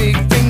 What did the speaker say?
big thing